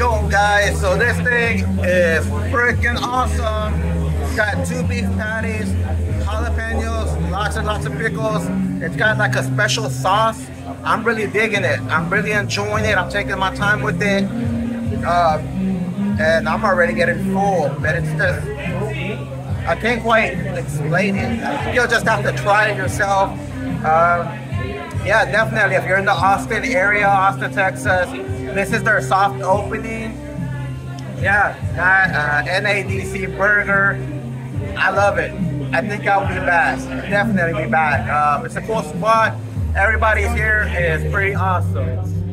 Yo guys, so this thing is freaking awesome. It's got two beef patties, jalapenos, lots and lots of pickles. It's got like a special sauce. I'm really digging it. I'm really enjoying it. I'm taking my time with it. Uh, and I'm already getting full, but it's just, I can't quite explain it. You'll just have to try it yourself. Uh, yeah, definitely. If you're in the Austin area, Austin, Texas, this is their soft opening. Yeah, uh, NADC Burger. I love it. I think I'll be back. Definitely be back. Um, it's a cool spot. Everybody here is pretty awesome.